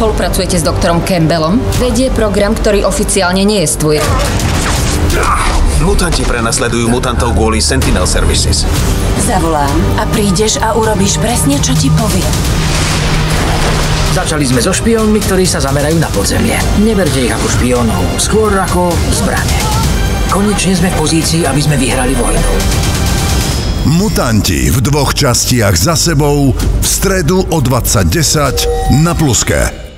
Spolupracujete s doktorom Campbellom? Vedie program, ktorý oficiálne nejestvuje. Mutanti prenasledujú mutantov kvôli Sentinel Services. Zavolám a prídeš a urobíš presne, čo ti poviem. Začali sme so špiónmi, ktorí sa zamerajú na podzemie. Neberte ich ako špiónov, skôr ako zbranie. Konečne sme v pozícii, aby sme vyhrali vojnu. Mutanti v dvoch častiach za sebou v stredu o 20.10 na Pluske.